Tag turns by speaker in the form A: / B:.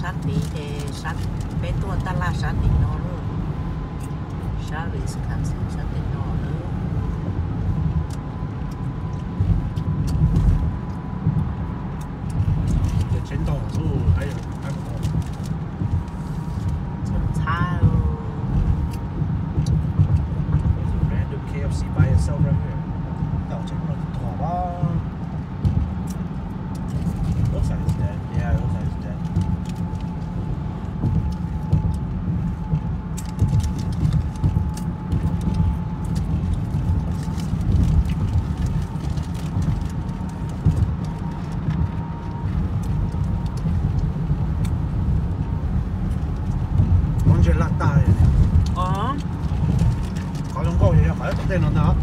A: sát đi, để sát bé tua ta la sát đi, nó luôn sát Wisconsin sát tí nó
B: Con chuyện lát ta này.
A: ờ
B: Có trong câu gì phải tụi tên nó nó.